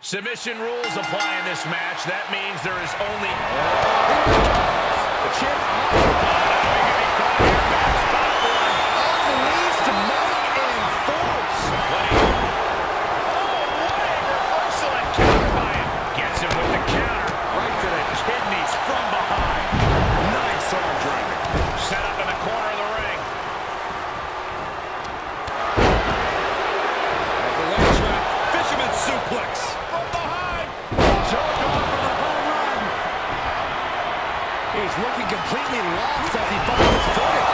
Submission rules apply in this match. That means there is only... completely lost as he found his footing.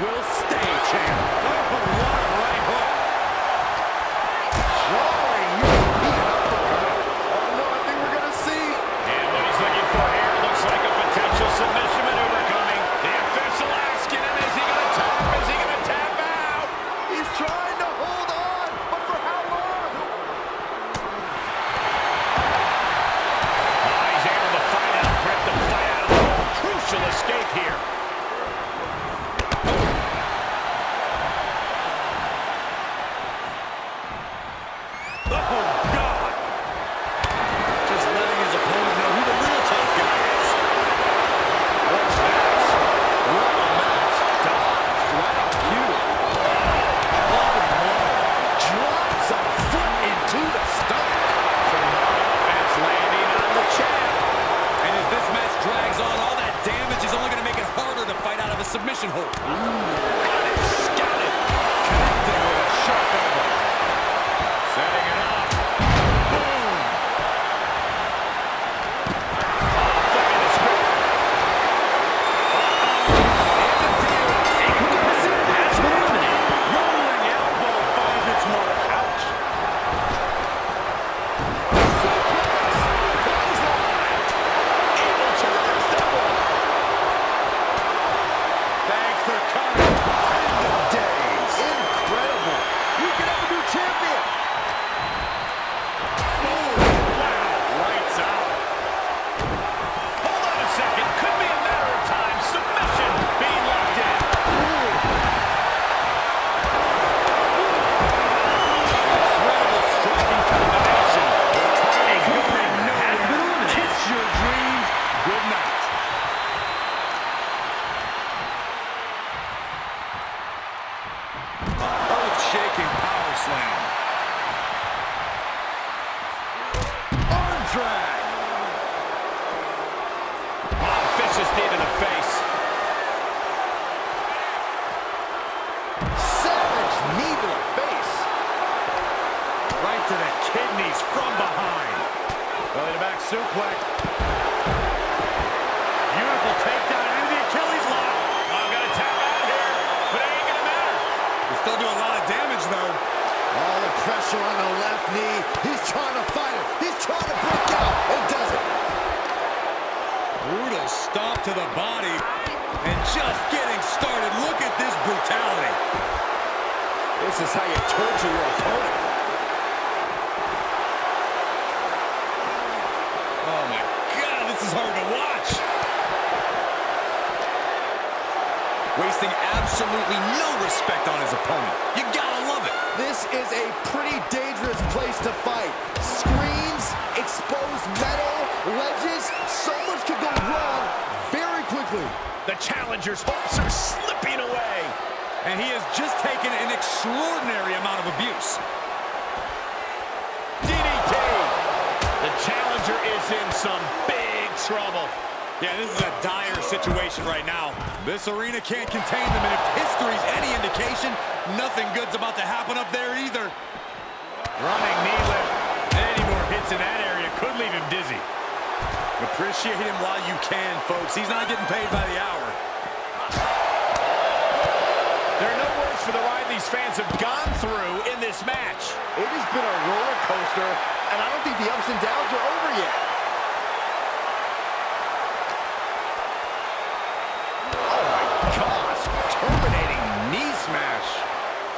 will stay champ. Oh, what a right hook. To the kidneys from behind. Belly to back suplex. Beautiful takedown into the Achilles lock. Oh, got to tap out here, but it ain't gonna matter. He's still doing a lot of damage, though. All the pressure on the left knee. He's trying to fight it. He's trying to break out and does it. Brutal stomp to the body. And just getting started. Look at this brutality. This is how you torture your opponent. Oh, my God, this is hard to watch. Absolutely no respect on his opponent. You gotta love it. This is a pretty dangerous place to fight. Screens, exposed metal, ledges. So much could go wrong very quickly. The challenger's hopes are slipping away. And he has just taken an extraordinary amount of abuse. DDT. The challenger is in some big trouble. Yeah, this is a dire situation right now. This arena can't contain them, and if history's any indication, nothing good's about to happen up there either. Running knee lift. Any more hits in that area could leave him dizzy. Appreciate him while you can, folks. He's not getting paid by the hour. There are no words for the ride these fans have gone through in this match. It has been a roller coaster, and I don't think the ups and downs are over yet.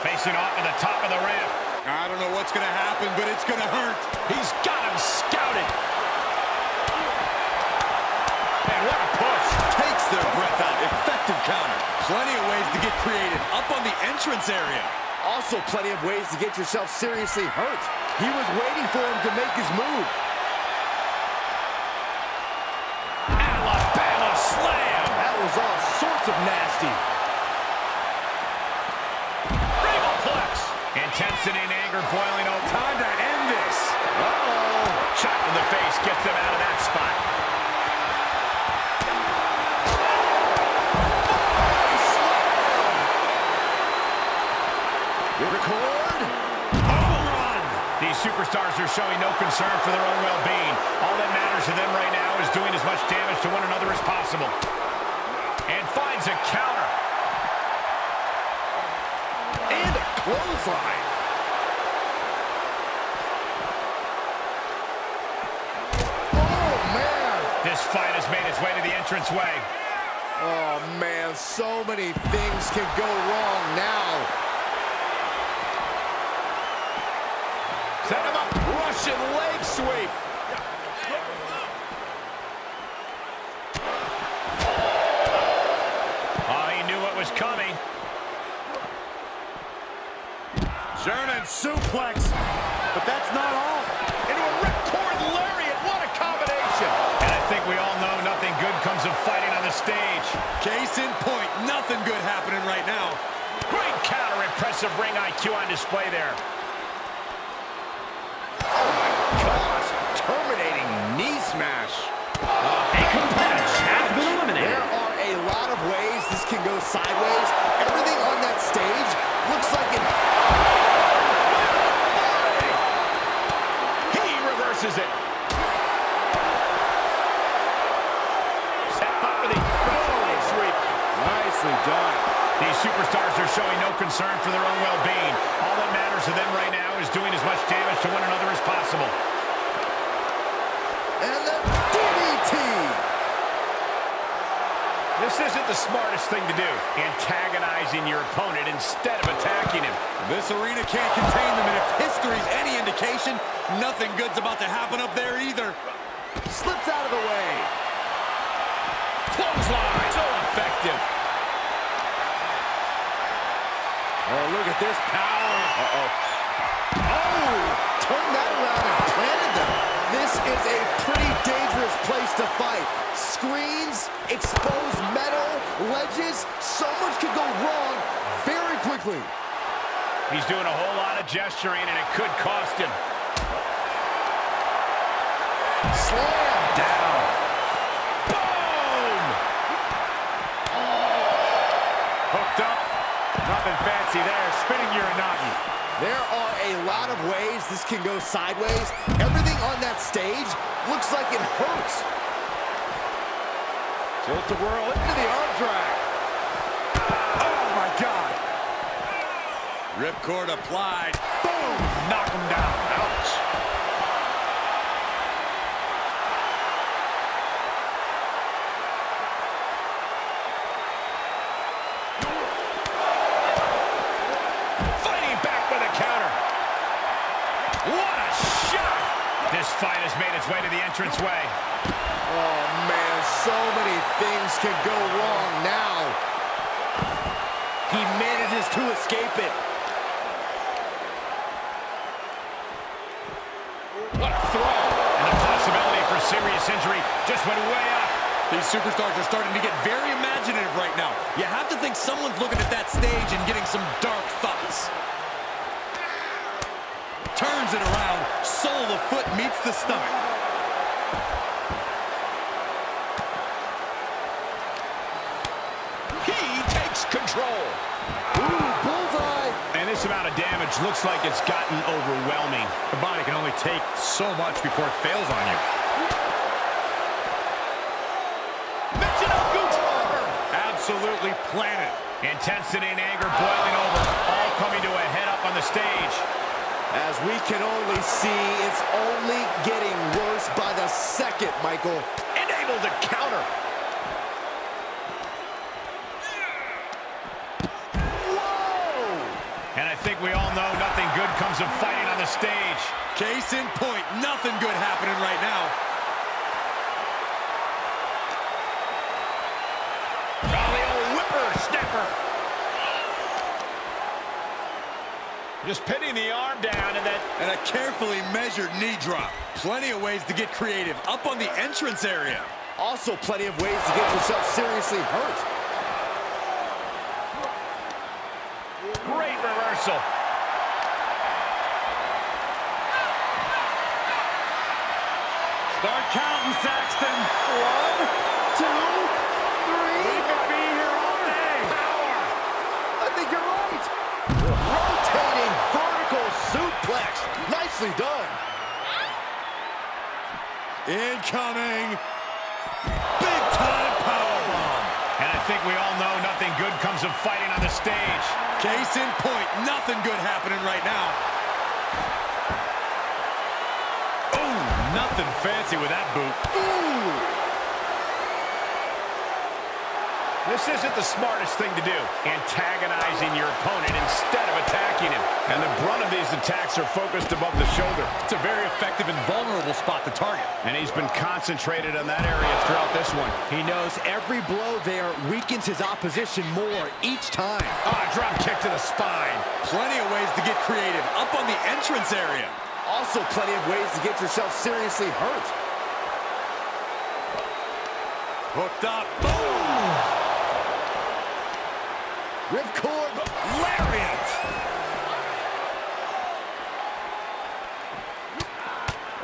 Facing off at the top of the ramp. I don't know what's going to happen, but it's going to hurt. He's got him scouted. And what a push. Takes their breath out. Effective counter. Plenty of ways to get creative. Up on the entrance area. Also plenty of ways to get yourself seriously hurt. He was waiting for him to make his move. Superstars are showing no concern for their own well-being. All that matters to them right now is doing as much damage to one another as possible. And finds a counter. And a clothesline. Oh, man. This fight has made its way to the entranceway. Oh, man. So many things can go wrong now. Russian leg sweep. Oh, he knew what was coming. German suplex. But that's not all. Into a ripcord lariat. What a combination. And I think we all know nothing good comes of fighting on the stage. Case in point. Nothing good happening right now. Great counter. Impressive ring IQ on display there. Smash. A competitor has been eliminated. There are a lot of ways this can go sideways. Everything on that stage looks like it. He reverses it. Set up for the leg sweep. Nicely done. These superstars are showing no concern for their own well-being. All that matters to them right now is doing as much damage to one another as possible. And the DDT. This isn't the smartest thing to do, antagonizing your opponent instead of attacking him. This arena can't contain them, and if history's any indication, nothing good's about to happen up there either. Slips out of the way. Clothesline, so effective. Oh, look at this power. Uh-oh. Oh, turned that around and planted them. This is a pretty dangerous place to fight. Screens, exposed metal, ledges. So much could go wrong very quickly. He's doing a whole lot of gesturing, and it could cost him. Slam down. Boom! Hooked up. Nothing fancy there. Spinning Uranage. There are a lot of ways this can go sideways. Everything on that stage looks like it hurts. Tilt-a-whirl into the arm drag. Oh, my God. Ripcord applied. Boom! Knock him down. Ouch. Fighting back with a counter. What a shot! This fight has made its way to the entranceway. Oh, man, so many things can go wrong now. He manages to escape it. What a throw! And the possibility for serious injury just went way up. These superstars are starting to get very imaginative right now. You have to think someone's looking at that stage and getting some dark thoughts. Turns it around. Sole of foot meets the stomach. He takes control. Ooh, bullseye. And this amount of damage looks like it's gotten overwhelming. The body can only take so much before it fails on you. Absolutely planted. Intensity and anger boiling over, all coming to a head up on the stage. As we can only see, it's only getting worse by the second, Michael. And able to counter. Whoa! And I think we all know nothing good comes of fighting on the stage. Case in point, nothing good happening right now. Old whipper snapper. Just pinning the arm down and then And a carefully measured knee drop. Plenty of ways to get creative. Up on the entrance area. Also plenty of ways to get yourself seriously hurt. great reversal. Start counting, Saxton. One, two, three. We could be here all day. Power. I think you're right. Rotating vertical suplex. Nicely done. Incoming. Big time powerbomb. And I think we all know nothing good comes of fighting on the stage. Case in point, nothing good happening right now. Nothing fancy with that boot. Ooh. This isn't the smartest thing to do, antagonizing your opponent instead of attacking him. And the brunt of these attacks are focused above the shoulder. It's a very effective and vulnerable spot to target. And he's been concentrated on that area throughout this one. He knows every blow there weakens his opposition more each time. Ah, drop kick to the spine. Plenty of ways to get creative. Up on the entrance area. Also plenty of ways to get yourself seriously hurt. Hooked up. Boom! Ripcord. Lariat!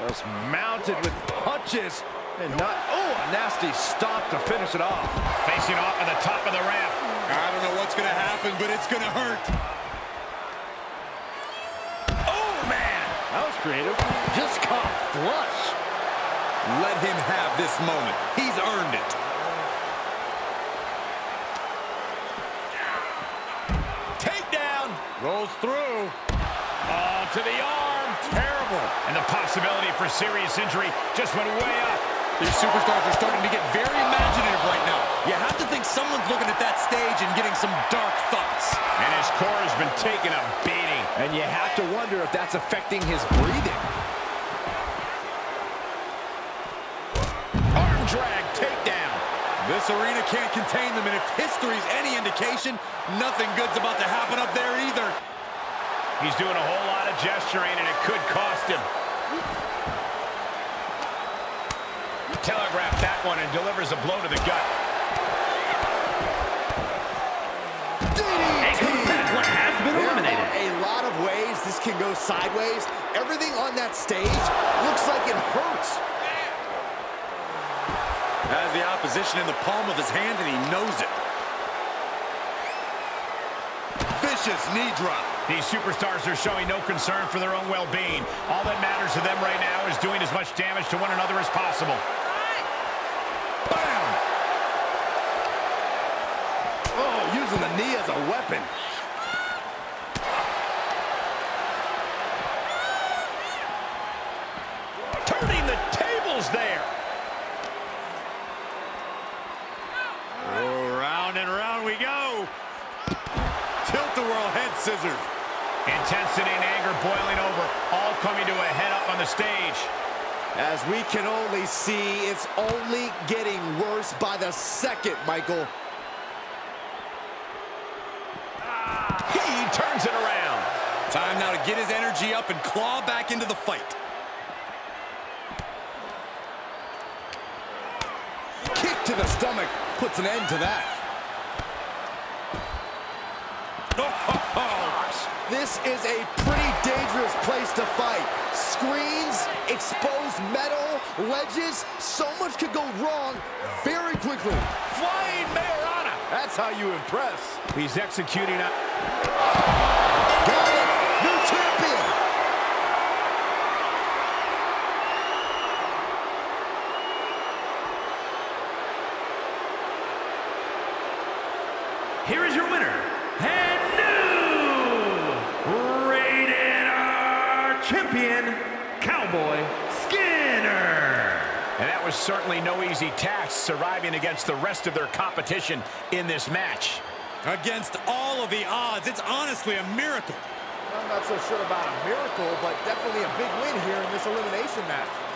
Just mounted with punches and not, oh, a nasty stop to finish it off. Facing off at the top of the ramp. I don't know what's going to happen, but it's going to hurt. Oh, man. That was creative. Just caught flush. Let him have this moment. He's earned it. Takedown. Rolls through. Oh, to the arm. Terrible. And the possibility for serious injury just went way up. These superstars are starting to get very imaginative right now. You have to think someone's looking at that stage and getting some dark thoughts. And his core has been taking a beating. And you have to wonder if that's affecting his breathing. Arm drag takedown. This arena can't contain them, and if history's any indication, nothing good's about to happen up there either. He's doing a whole lot of gesturing, and it could cost him. Telegraphed that one and delivers a blow to the gut. This can go sideways. Everything on that stage looks like it hurts. Has the opposition in the palm of his hand, and he knows it. vicious knee drop. These superstars are showing no concern for their own well-being. All that matters to them right now is doing as much damage to one another as possible. Bam! Oh, using the knee as a weapon. Turning the tables there. Oh, round and round we go. Tilt-a-whirl head scissors. Intensity and anger boiling over, all coming to a head up on the stage. As we can only see, it's only getting worse by the second, Michael. He turns it around. Time now to get his energy up and claw back into the fight. Kick to the stomach puts an end to that. Oh, This is a pretty dangerous place to fight. Screens, exposed metal, ledges, so much could go wrong very quickly. Flying Majorana. That's how you impress. He's executing a... Got it! New champion! Here is your winner, and new Rated R Champion, Cowboy Skinner. And that was certainly no easy task surviving against the rest of their competition in this match. Against all of the odds, it's honestly a miracle. I'm not so sure about a miracle, but definitely a big win here in this elimination match.